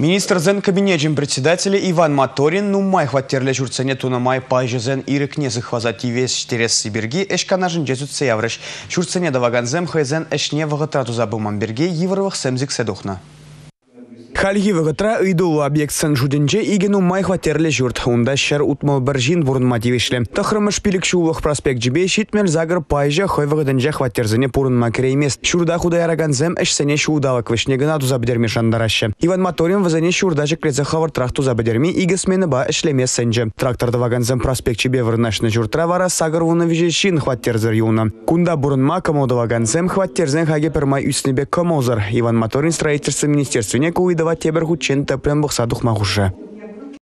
Министр зен кабинетжин председателя Иван Маторин нумай хваттерле журцене тунамай пайжызен ирекне зыхваза тивес штерес сибирги эшканажын жезутсе яврыш. Журцене даваганзем хайзен эшне вагатрату забыман берге евровых семзик седухна. Хальги вғытра ыйдулу объектсен жуденже игену май хватерлі жұрт. Унда шар утмал бір жин бұрын мотивешлі. Тахрымыш пилік проспект жібе шитмел загыр пайжа хой вғыдынже хватерзіне пурын макре емес. Шурда худа яраган зем әшсене шудалық вішне гына туза бідерме шандарашы. Иван Моторин вазане шурдажы клезе хавар трах туза бідерме игесмені ба эшлеме сенже. Тракторды ваганзем проспект жібе вырнашны жұртра вара сагыр вуны віже шин хватерзір юна. Кунда бұрын ма комоды ваганзем хватерзен хаге пермай үстінебе комозыр. Иван Моторин строительство министерственне куйдава тебір хучен тәплен бұқса дұқмағушы.